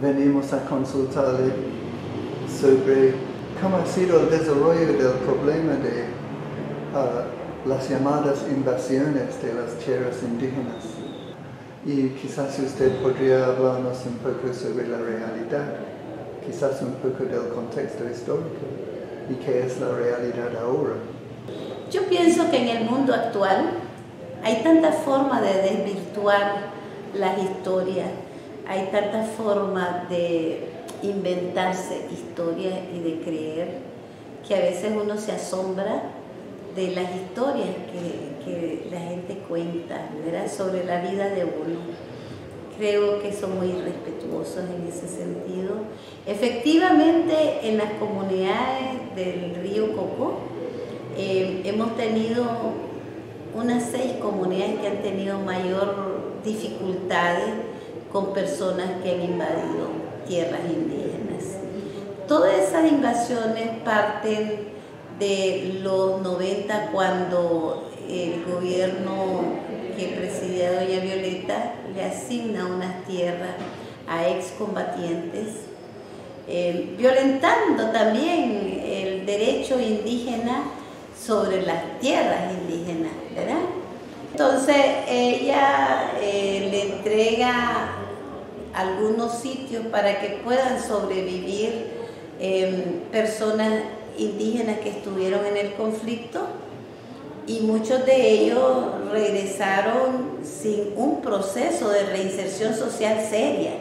Venimos a consultarle sobre cómo ha sido el desarrollo del problema de ah, las llamadas invasiones de las tierras indígenas. Y quizás usted podría hablarnos un poco sobre la realidad, quizás un poco del contexto histórico y qué es la realidad ahora. Yo pienso que en el mundo actual hay tanta forma de desvirtuar las historias, hay tanta forma de inventarse historias y de creer que a veces uno se asombra de las historias que, la gente cuenta sobre la vida de uno. Creo que son muy respetuosos en ese sentido. Efectivamente, en las comunidades del río Coco eh, hemos tenido unas seis comunidades que han tenido mayor dificultades con personas que han invadido tierras indígenas. Todas esas invasiones parten de los 90 cuando el gobierno que presidía doña Violeta le asigna unas tierras a excombatientes, eh, violentando también el derecho indígena sobre las tierras indígenas, ¿verdad? Entonces ella eh, le entrega algunos sitios para que puedan sobrevivir em, personas indígenas que estuvieron en el conflicto y muchos de ellos regresaron sin un proceso de reinserción social seria.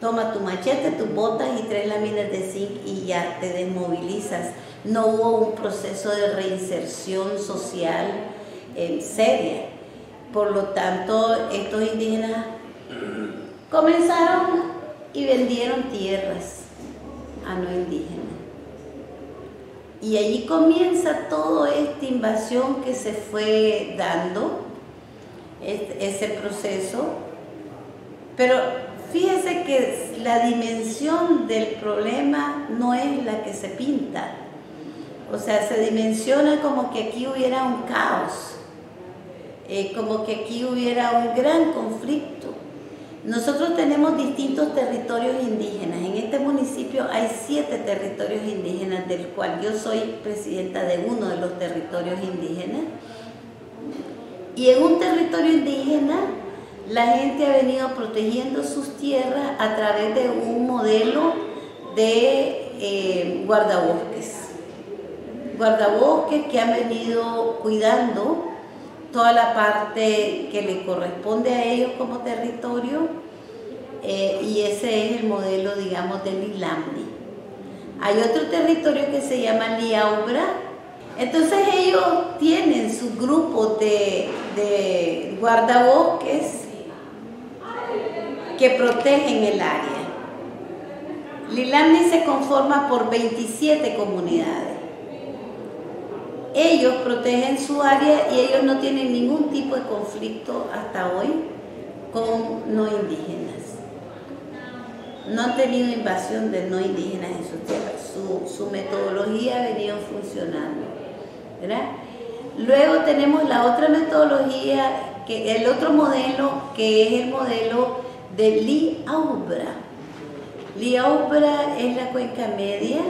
Toma tu machete, tus botas y tres láminas de zinc y ya te desmovilizas. No hubo un proceso de reinserción social eh, seria. Por lo tanto, estos indígenas comenzaron y vendieron tierras a no indígenas. Y allí comienza toda esta invasión que se fue dando, ese proceso. Pero fíjese que la dimensión del problema no es la que se pinta. O sea, se dimensiona como que aquí hubiera un caos, eh, como que aquí hubiera un gran conflicto. Nosotros tenemos distintos territorios indígenas. En este municipio hay siete territorios indígenas, del cual yo soy presidenta de uno de los territorios indígenas. Y en un territorio indígena, la gente ha venido protegiendo sus tierras a través de un modelo de eh, guardabosques. Guardabosques que han venido cuidando toda la parte que le corresponde a ellos como territorio eh, y ese es el modelo, digamos, del Islamni. Hay otro territorio que se llama Liaubra, entonces ellos tienen su grupo de, de guardabosques que protegen el área. Lilamni se conforma por 27 comunidades ellos protegen su área y ellos no tienen ningún tipo de conflicto hasta hoy con no indígenas. No han tenido invasión de no indígenas en sus tierras. Su, metodología ha venido funcionando. Luego tenemos la otra metodología, que, el otro modelo, que es el modelo de Li Aubra. Li Aubra es la cuenca media,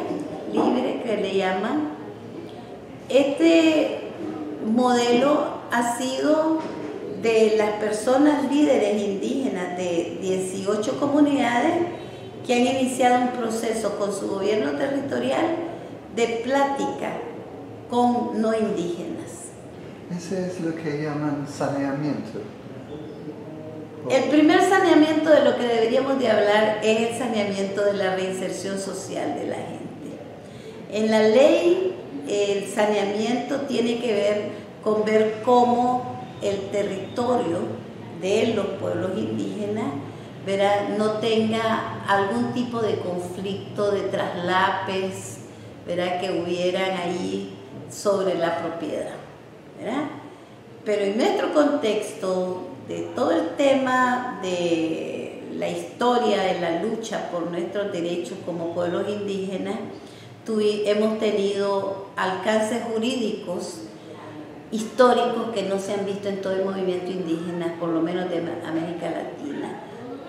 libre, que le llaman, este modelo ha sido de las personas líderes indígenas de 18 comunidades que han iniciado un proceso con su gobierno territorial de plática con no indígenas. Ese es lo que llaman saneamiento. El primer saneamiento de lo que deberíamos de hablar es el saneamiento de la reinserción social de la gente. En la ley el saneamiento tiene que ver con ver cómo el territorio de los pueblos indígenas no tenga algún tipo de conflicto de traslapes que hubieran ahí sobre la propiedad. Pero en nuestro contexto de todo el tema de la historia de la lucha por nuestros derechos como pueblos indígenas, hemos tenido alcances jurídicos históricos que no se han visto en todo el movimiento indígena, por lo menos de América Latina,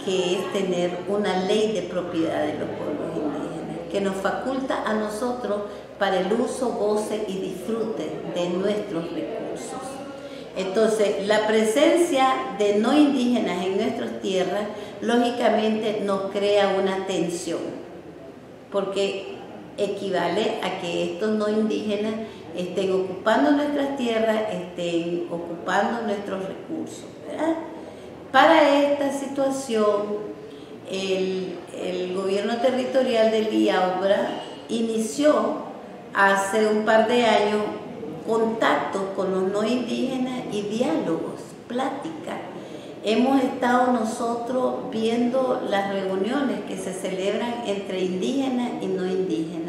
que es tener una ley de propiedad de los pueblos indígenas, que nos faculta a nosotros para el uso, goce y disfrute de nuestros recursos. Entonces, la presencia de no indígenas en nuestras tierras, lógicamente nos crea una tensión, porque equivale a que estos no indígenas estén ocupando nuestras tierras, estén ocupando nuestros recursos. Para esta situación, el, gobierno territorial de Liaubra inició hace un par de años contactos con los no indígenas y diálogos, pláticas. Hemos estado nosotros viendo las reuniones que se celebran entre indígenas y no indígenas.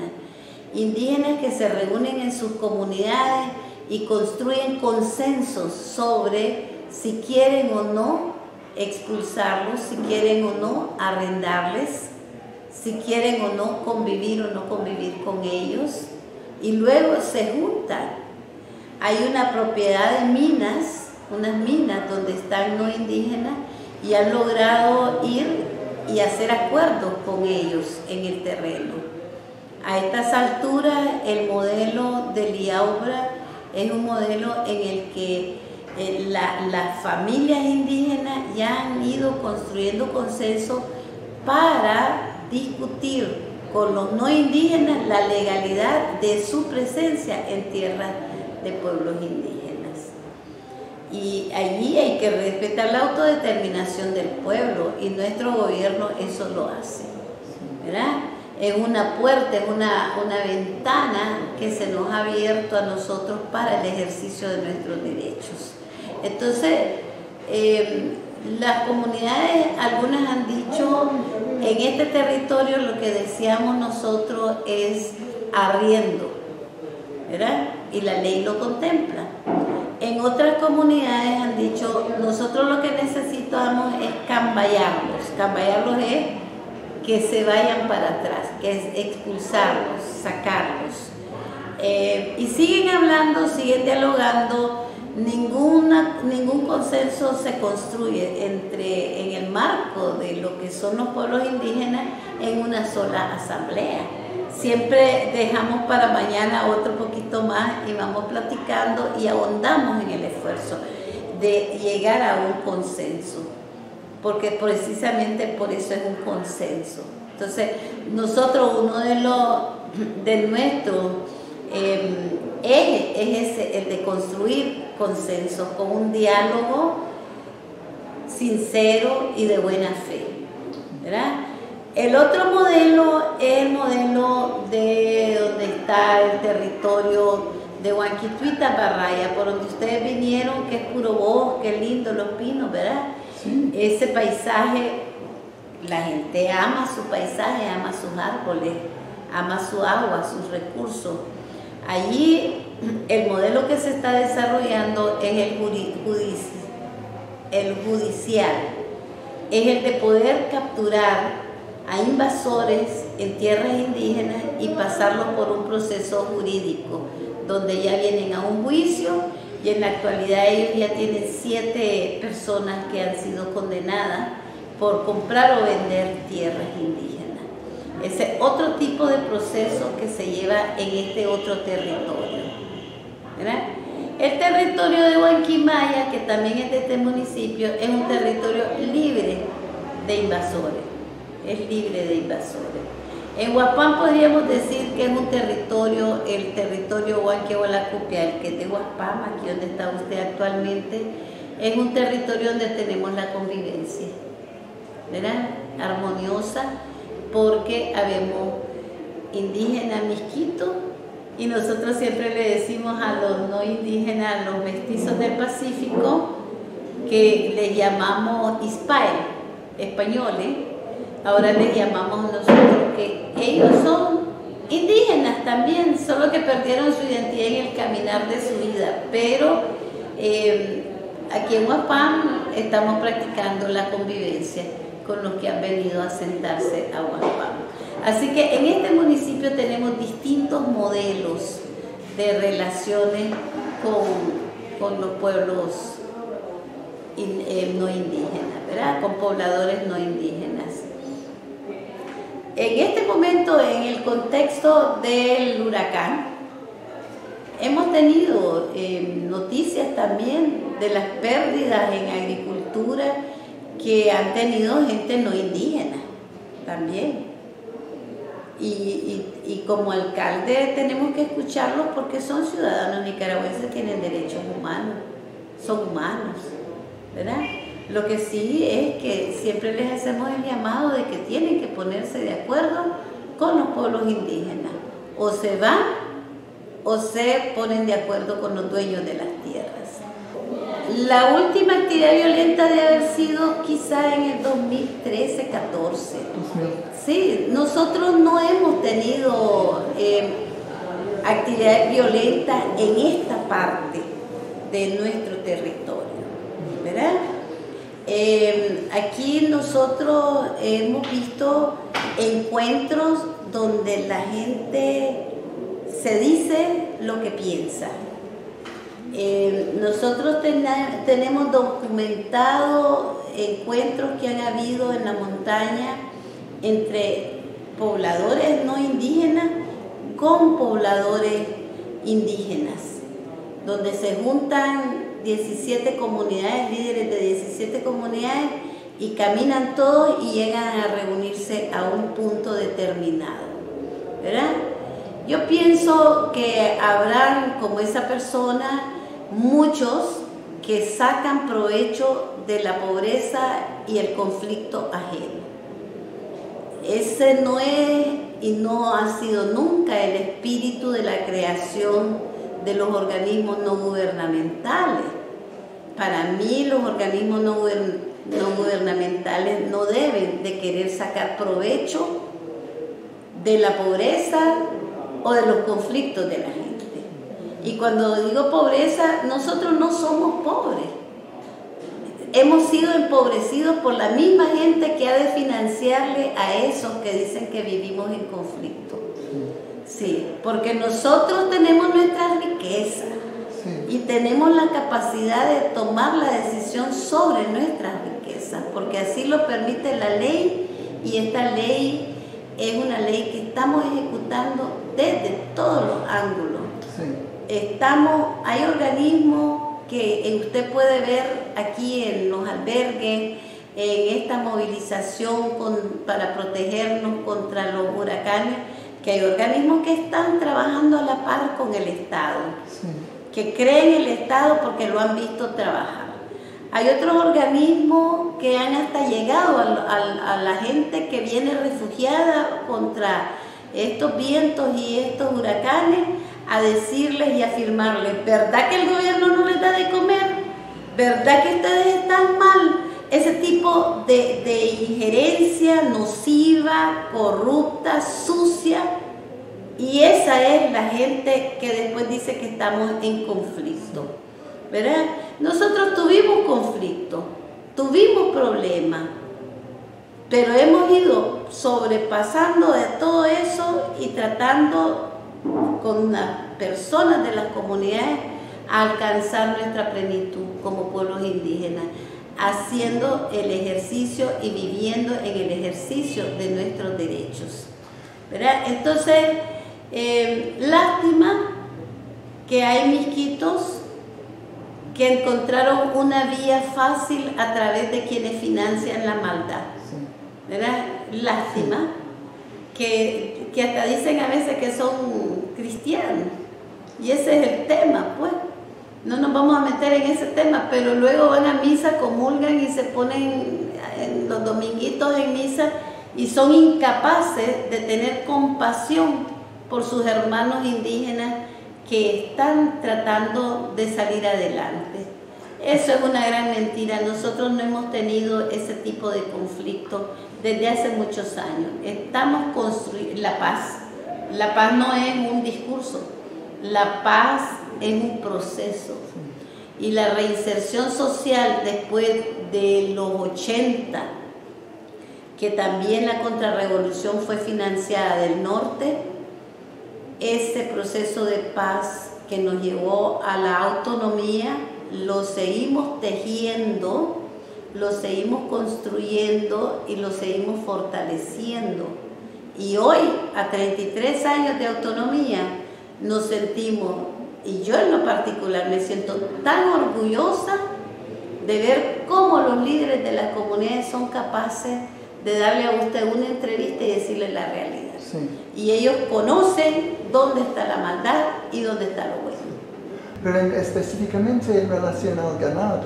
Indígenas que se reúnen en sus comunidades y construyen consensos sobre si quieren o no expulsarlos, si quieren o no arrendarles, si quieren o no convivir o no convivir con ellos y luego se juntan. Hay una propiedad de minas, unas minas donde están no indígenas y han logrado ir y hacer acuerdos con ellos en el terreno. A estas alturas el modelo de Liaubra es un modelo en el que eh, las familias indígenas ya han ido construyendo consenso para discutir con los no indígenas la legalidad de su presencia en tierras de pueblos indígenas. Y allí hay que respetar la autodeterminación del pueblo y nuestro gobierno eso lo hace. ¿verdad? Es una puerta, es una, una ventana que se nos ha abierto a nosotros para el ejercicio de nuestros derechos. Entonces, eh, las comunidades, algunas han dicho, en este territorio lo que decíamos nosotros es arriendo, ¿verdad? Y la ley lo contempla. En otras comunidades han dicho, nosotros lo que necesitamos es cambayarlos. Cambayarlos es que se vayan para atrás, que es expulsarlos, sacarlos. Eh, y siguen hablando, siguen dialogando ninguna, ningún consenso se construye entre, en el marco de lo que son los pueblos indígenas en una sola asamblea. Siempre dejamos para mañana otro poquito más y vamos platicando y ahondamos en el esfuerzo de llegar a un consenso, porque precisamente por eso es un consenso. Entonces, nosotros, uno de los de nuestros eh, es ese, el de construir consenso, con un diálogo sincero y de buena fe. El otro modelo es el modelo de donde está el territorio de Huanquituita, Barraya, por donde ustedes vinieron, que es puro bosque, lindo, los pinos, ¿verdad? Ese paisaje, la gente ama su paisaje, ama sus árboles, ama su agua, sus recursos. Allí el modelo que se está desarrollando es el, el judicial, es el de poder capturar a invasores en tierras indígenas y pasarlos por un proceso jurídico, donde ya vienen a un juicio y en la actualidad ellos ya tienen siete personas que han sido condenadas por comprar o vender tierras indígenas. Ese otro tipo de proceso que se lleva en este otro territorio. El territorio de Huanquimaya, que también es de este municipio, es un territorio libre de invasores. Es libre de invasores. En Huapán podríamos decir que es un territorio, el territorio Huanquehualacupia, el que es de Huapán, aquí donde está usted actualmente, es un territorio donde tenemos la convivencia, ¿verdad? Armoniosa, porque habemos indígenas misquitos y nosotros siempre le decimos a los no indígenas, a los mestizos del Pacífico, que les llamamos ispael, españoles, ahora les llamamos nosotros que ellos son indígenas también, solo que perdieron su identidad en el caminar de su vida, pero eh, aquí en Huapán estamos practicando la convivencia con los que han venido a sentarse a Huapán. Así que en este municipio tenemos distintos modelos de relaciones con, con los pueblos eh, no indígenas, ¿verdad? Con pobladores no indígenas. En este momento, en el contexto del huracán, hemos tenido eh, noticias también de las pérdidas en agricultura que han tenido gente no indígena también. Y, como alcalde tenemos que escucharlos porque son ciudadanos nicaragüenses, tienen derechos humanos, son humanos, ¿verdad? Lo que sí es que siempre les hacemos el llamado de que tienen que ponerse de acuerdo con los pueblos indígenas. O se van o se ponen de acuerdo con los dueños de las tierras. La última actividad violenta debe haber sido quizá en el 2013-14. Sí, nosotros no hemos tenido eh, actividad violenta en esta parte de nuestro territorio, ¿verdad? Eh, aquí nosotros hemos visto encuentros donde la gente se dice lo que piensa. Eh, nosotros tenemos documentado encuentros que han habido en la montaña entre pobladores no indígenas con pobladores indígenas, donde se juntan 17 comunidades, líderes de 17 comunidades, y caminan todos y llegan a reunirse a un punto determinado. ¿Verdad? Yo pienso que habrán como esa persona muchos que sacan provecho de la pobreza y el conflicto ajeno. Ese no es y no ha sido nunca el espíritu de la creación de los organismos no gubernamentales. Para mí los organismos no, gubernamentales no deben de querer sacar provecho de la pobreza o de los conflictos de la gente. Y cuando digo pobreza, nosotros no somos pobres hemos sido empobrecidos por la misma gente que ha de financiarle a esos que dicen que vivimos en conflicto. Sí, porque nosotros tenemos nuestra y tenemos la capacidad de tomar la decisión sobre nuestras riquezas, porque así lo permite la ley y esta ley es una ley que estamos ejecutando desde todos los ángulos. Estamos, hay organismos que usted puede ver aquí en los albergues, en esta movilización para protegernos contra los huracanes, que hay organismos que están trabajando a la par con el Estado, que creen el Estado porque lo han visto trabajar. Hay otros organismos que han hasta llegado a la gente que viene refugiada contra estos vientos y estos huracanes a decirles y afirmarles, ¿verdad que el gobierno no les da de comer? ¿Verdad que ustedes están mal? Ese tipo de, de injerencia nociva, corrupta, sucia, y esa es la gente que después dice que estamos en conflicto. ¿Verdad? Nosotros tuvimos conflicto, tuvimos problemas, pero hemos ido sobrepasando de todo eso y tratando con las personas de las comunidades a alcanzar nuestra plenitud como pueblos indígenas, haciendo el ejercicio y viviendo en el ejercicio de nuestros derechos. Entonces, eh, lástima que hay misquitos que encontraron una vía fácil a través de quienes financian la maldad. ¿Verdad? Lástima que, que hasta dicen a veces que son cristianos. Y ese es el tema, pues. No nos vamos a meter en ese tema, pero luego van a misa, comulgan y se ponen en los dominguitos en misa y son incapaces de tener compasión por sus hermanos indígenas que están tratando de salir adelante. Eso es una gran mentira. Nosotros no hemos tenido ese tipo de conflicto desde hace muchos años. Estamos construyendo la paz la paz no es un discurso, la paz es un proceso. Y la reinserción social después de los 80, que también la contrarrevolución fue financiada del norte, ese proceso de paz que nos llevó a la autonomía, lo seguimos tejiendo, lo seguimos construyendo y lo seguimos fortaleciendo. Y hoy, a 33 años de autonomía, nos sentimos, y yo en lo particular me siento tan orgullosa de ver cómo los líderes de las comunidades son capaces de darle a usted una entrevista y decirle la realidad. Y ellos conocen dónde está la maldad y dónde está lo bueno. Pero específicamente en relación al ganado,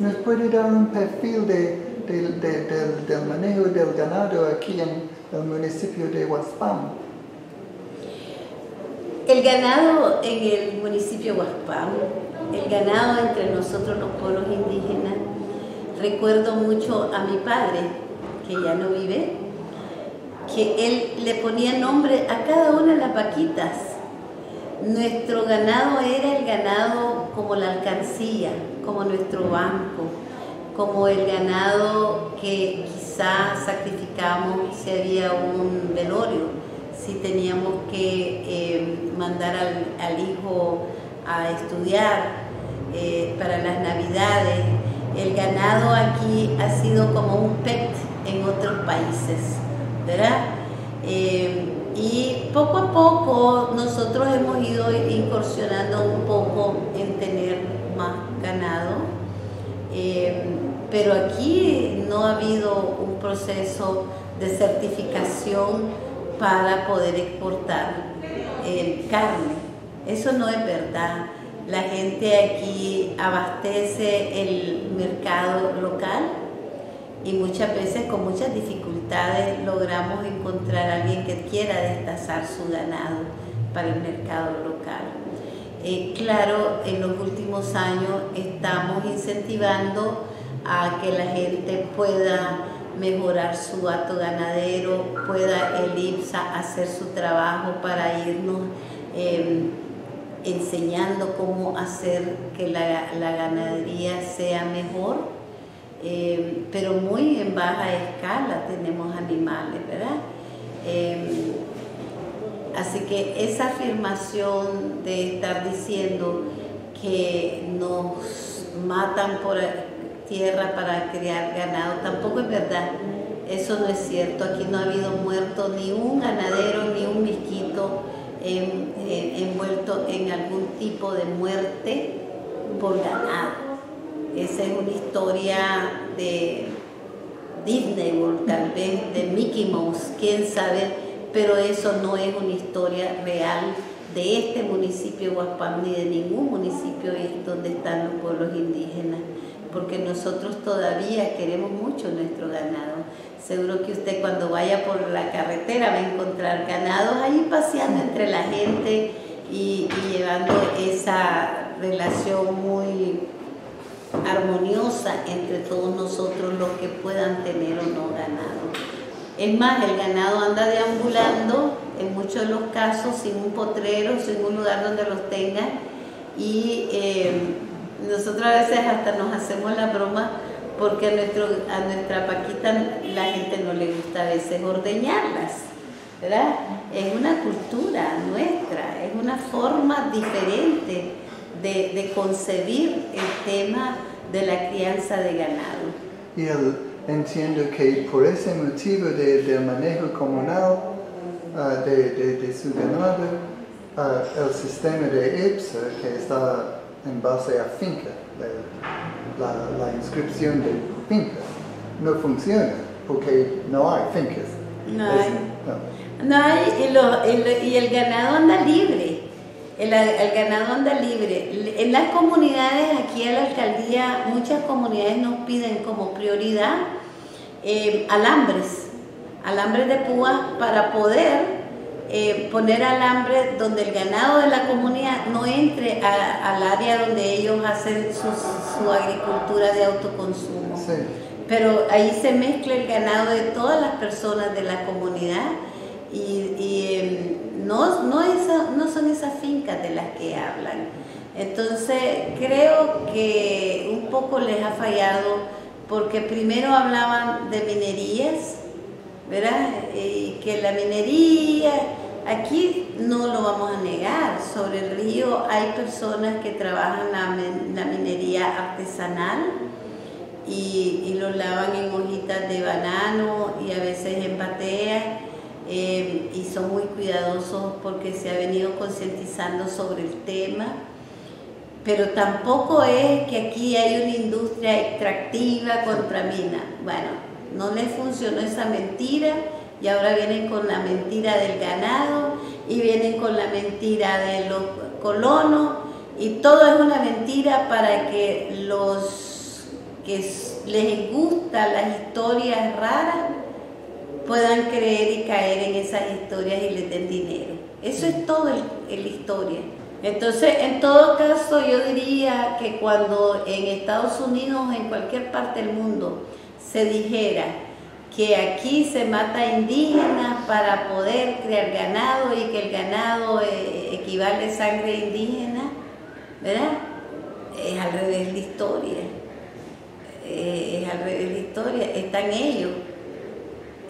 ¿nos puede dar un perfil de, del manejo del ganado aquí en el municipio de Huaspam? El ganado en el municipio de Huaspam, el ganado entre nosotros los pueblos indígenas, recuerdo mucho a mi padre, que ya no vive, que él le ponía nombre a cada una de las vaquitas. Nuestro ganado era el ganado como la alcancía, como nuestro banco, como el ganado que quizá sacrificamos si había un velorio, si teníamos que eh, mandar al, hijo a estudiar eh, para las navidades. El ganado aquí ha sido como un pet en otros países. ¿Verdad? Eh, y poco a poco nosotros hemos ido incursionando un poco en tener más ganado, eh, pero aquí no ha habido un proceso de certificación para poder exportar eh, carne. Eso no es verdad. La gente aquí abastece el mercado local y muchas veces con muchas dificultades logramos encontrar a alguien que quiera destazar su ganado para el mercado local. Eh, claro, en los últimos años estamos incentivando a que la gente pueda mejorar su acto ganadero, pueda el IPSA hacer su trabajo para irnos em, enseñando cómo hacer que la ganadería sea mejor eh, pero muy en baja escala tenemos animales, ¿verdad? Eh, así que esa afirmación de estar diciendo que nos matan por tierra para criar ganado, tampoco es verdad. Eso no es cierto. Aquí no ha habido muerto ni un ganadero ni un misquito envuelto en algún tipo de muerte por ganado. Esa es una historia de Disney World, tal vez de Mickey Mouse, quién sabe, pero eso no es una historia real de este municipio de Huaspam ni de ningún municipio donde están los pueblos indígenas, porque nosotros todavía queremos mucho nuestro ganado. Seguro que usted cuando vaya por la carretera va a encontrar ganados ahí paseando entre la gente y llevando esa relación muy armoniosa entre todos nosotros los que puedan tener o no ganado. Es más, el ganado anda deambulando en muchos de los casos sin un potrero, sin un lugar donde los tengan y eh, nosotros a veces hasta nos hacemos la broma porque a, nuestro, a nuestra paquita la gente no le gusta a veces ordeñarlas, ¿verdad? Es una cultura nuestra, es una forma diferente de, de concebir el tema de la crianza de ganado. Y él entiendo que por ese motivo de, del manejo comunal uh, de, de, de, su ganado, uh, el sistema de IPSA, que está en base a finca, la, la, inscripción de finca, no funciona porque no hay fincas. No hay. no. no hay y, lo, y, y el ganado anda libre el, ganado anda libre. En las comunidades, aquí a la alcaldía, muchas comunidades nos piden como prioridad eh, alambres, alambres de púas para poder eh, poner alambre donde el ganado de la comunidad no entre al área donde ellos hacen su, agricultura de autoconsumo. Pero ahí se mezcla el ganado de todas las personas de la comunidad y, em, no, no, no son esas fincas de las que hablan. Entonces creo que un poco les ha fallado porque primero hablaban de minerías, ¿verdad? Y que la minería, aquí no lo vamos a negar. Sobre el río hay personas que trabajan la, minería artesanal y, lo lavan en hojitas de banano y a veces en bateas eh, y son muy cuidadosos porque se ha venido concientizando sobre el tema. Pero tampoco es que aquí hay una industria extractiva contra mina. Bueno, no les funcionó esa mentira y ahora vienen con la mentira del ganado y vienen con la mentira de los colonos y todo es una mentira para que los que les gustan las historias raras puedan creer y caer en esas historias y les den dinero. Eso es todo en la historia. Entonces, en todo caso, yo diría que cuando en Estados Unidos o en cualquier parte del mundo se dijera que aquí se mata indígenas para poder criar ganado y que el ganado eh, equivale sangre indígena, ¿verdad? Es al revés la historia. Eh, es al revés la historia. Están ellos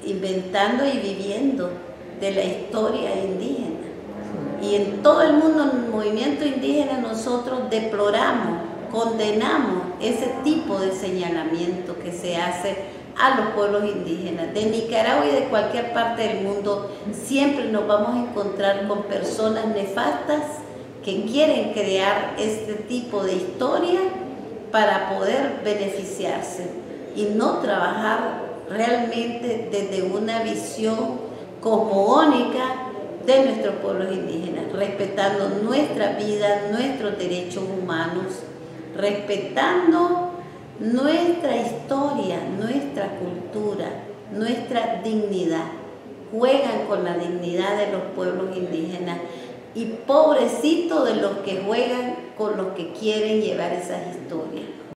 inventando y viviendo de la historia indígena. Y en todo el mundo, en el movimiento indígena, nosotros deploramos, condenamos ese tipo de señalamiento que se hace a los pueblos indígenas. De Nicaragua y de cualquier parte del mundo siempre nos vamos a encontrar con personas nefastas que quieren crear este tipo de historia para poder beneficiarse y no trabajar realmente desde una visión cosmogónica de nuestros pueblos indígenas, respetando nuestra vida, nuestros derechos humanos, respetando nuestra historia, nuestra cultura, nuestra dignidad. Juegan con la dignidad de los pueblos indígenas y pobrecito de los que juegan con los que quieren llevar esas historias.